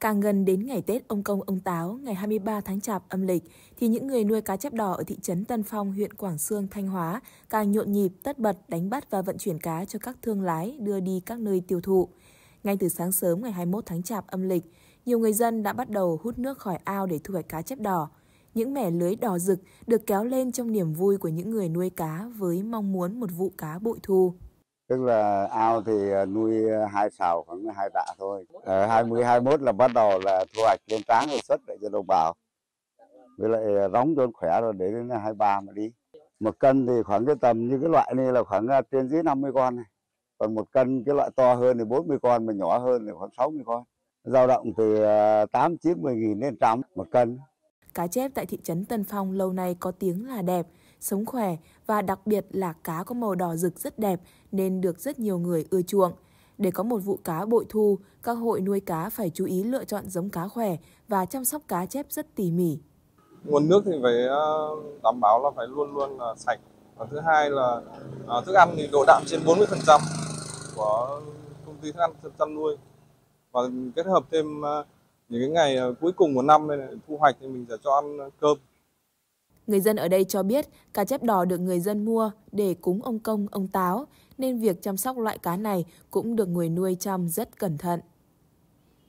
Càng gần đến ngày Tết ông Công ông Táo, ngày 23 tháng Chạp âm lịch, thì những người nuôi cá chép đỏ ở thị trấn Tân Phong, huyện Quảng Sương, Thanh Hóa càng nhộn nhịp, tất bật đánh bắt và vận chuyển cá cho các thương lái đưa đi các nơi tiêu thụ. Ngay từ sáng sớm ngày 21 tháng Chạp âm lịch, nhiều người dân đã bắt đầu hút nước khỏi ao để thu hoạch cá chép đỏ. Những mẻ lưới đỏ rực được kéo lên trong niềm vui của những người nuôi cá với mong muốn một vụ cá bội thu. Tức là ao thì à, nuôi à, hai xào khoảng hai tạ thôi. Ở 20 21 là bắt đầu là thu hoạch lên tráng rồi xuất lại cho đồng bào. Với lại à, róng cho khỏe rồi để đến 23 mà đi. Một cân thì khoảng cái tầm như cái loại này là khoảng à, trên dưới 50 con này. Còn một cân cái loại to hơn thì 40 con mà nhỏ hơn thì khoảng 60 con. Dao động từ 8 90 nghìn đến trăm một cân. Cá chép tại thị trấn Tân Phong lâu nay có tiếng là đẹp, sống khỏe và đặc biệt là cá có màu đỏ rực rất đẹp nên được rất nhiều người ưa chuộng. Để có một vụ cá bội thu, các hội nuôi cá phải chú ý lựa chọn giống cá khỏe và chăm sóc cá chép rất tỉ mỉ. Nguồn nước thì phải ờ, đảm bảo là phải luôn luôn là sạch. Và thứ hai là ờ, thức ăn thì độ đạm trên 40% của công ty thức ăn chăn nuôi. Và kết hợp thêm ờ, những cái ngày cuối cùng của năm này thu hoạch thì mình sẽ cho ăn cơm Người dân ở đây cho biết cá chép đỏ được người dân mua để cúng ông công, ông táo, nên việc chăm sóc loại cá này cũng được người nuôi chăm rất cẩn thận.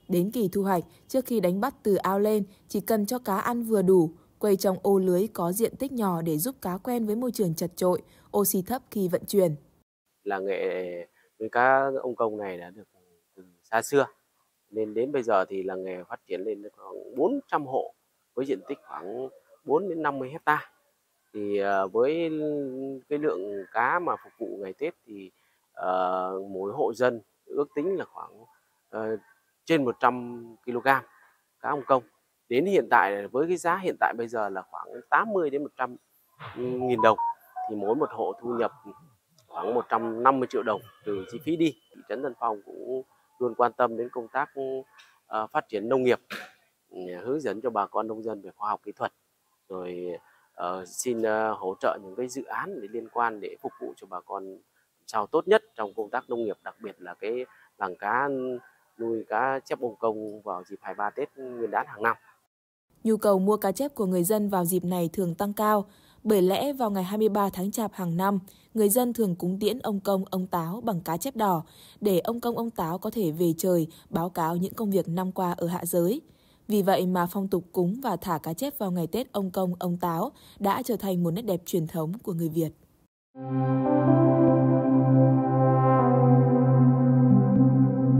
Đến kỳ thu hoạch, trước khi đánh bắt từ ao lên, chỉ cần cho cá ăn vừa đủ, quay trong ô lưới có diện tích nhỏ để giúp cá quen với môi trường chật trội, oxy thấp khi vận chuyển. Là nghệ nuôi cá ông công này đã được từ xa xưa, nên đến bây giờ thì là nghề phát triển lên khoảng 400 hộ với diện tích khoảng 4 đến 50 hecta. Thì ờ, với cái lượng cá mà phục vụ ngày Tết thì uh, mỗi hộ dân ước tính là khoảng uh, trên 100 kg cá hồng công. Đến hiện tại với cái giá hiện tại bây giờ là khoảng 80 đến 100 nghìn đồng thì mỗi một hộ thu nhập khoảng 150 triệu đồng từ chi phí đi. Thị trấn Tân Phong cũng luôn quan tâm đến công tác uh, phát triển nông nghiệp ừ, hướng dẫn cho bà con nông dân về khoa học kỹ thuật rồi uh, xin uh, hỗ trợ những cái dự án để liên quan để phục vụ cho bà con sao tốt nhất trong công tác nông nghiệp đặc biệt là cái làng cá nuôi cá chép bông công vào dịp 23 Tết Nguyên đán hàng năm. Nhu cầu mua cá chép của người dân vào dịp này thường tăng cao, bởi lẽ vào ngày 23 tháng Chạp hàng năm, người dân thường cúng tiễn ông công ông táo bằng cá chép đỏ để ông công ông táo có thể về trời báo cáo những công việc năm qua ở hạ giới. Vì vậy mà phong tục cúng và thả cá chép vào ngày Tết ông Công, ông Táo đã trở thành một nét đẹp truyền thống của người Việt.